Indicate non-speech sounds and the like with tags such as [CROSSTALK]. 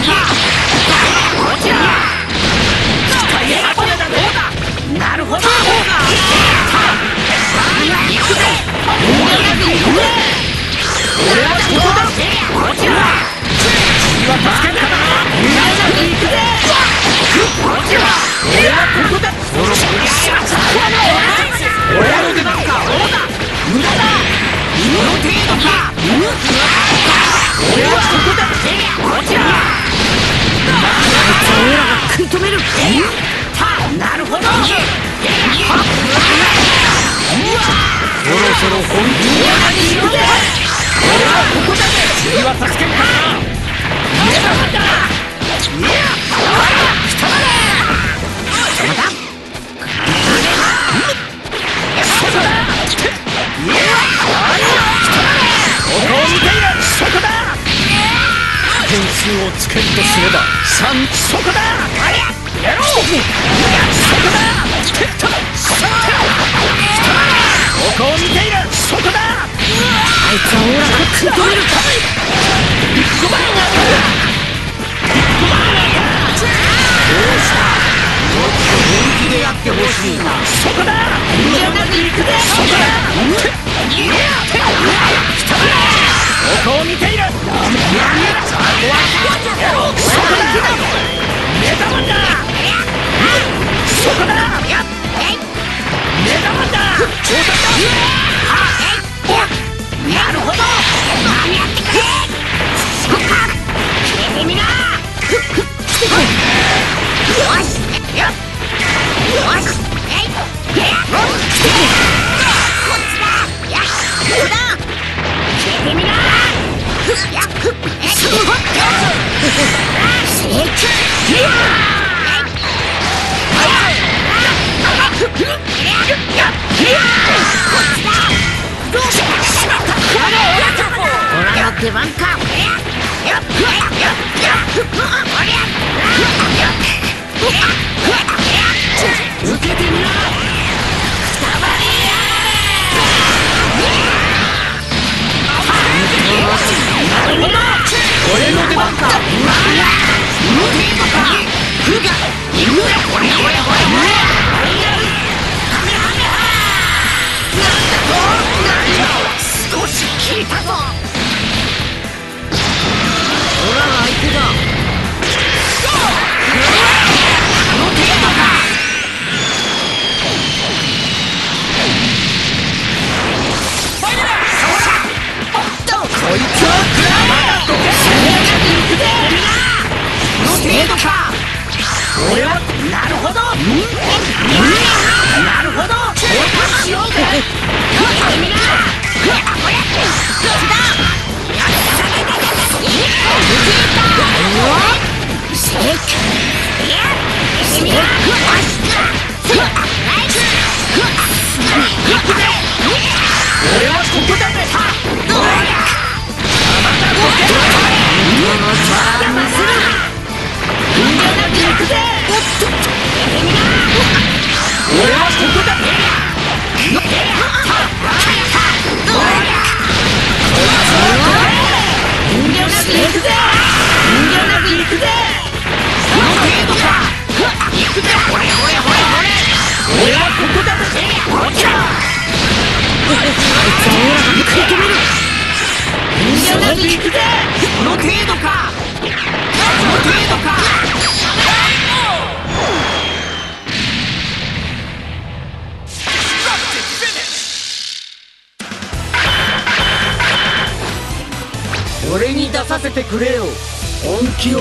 俺はこちら。は助けて止める。なるほど。そろそろ本気？数をつけるとすれば3そこだ。あれやろう。そこだ。てったそここを見ている。そこだ。あいつはオーラが食い止めるビや [LAUGHS] 受けてみな少し効いたぞ。俺らが相手だ。あの程度か。こいつを食らえまだどけ行くぜこの程度か。俺は俺はここだ。人形なく行くぜこの程度か。この程度か。俺に出させてくれよ。本気を